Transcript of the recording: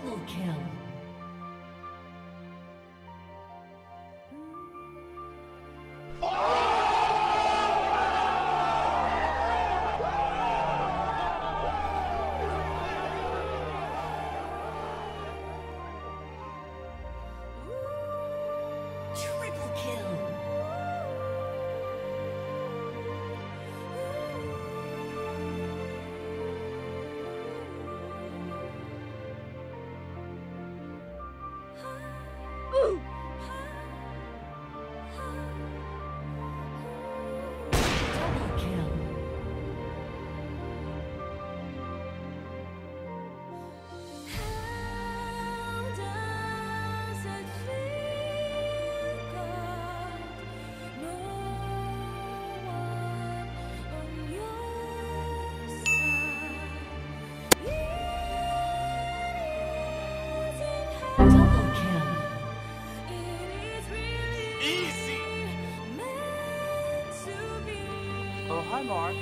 Double kill. Hi, Mark.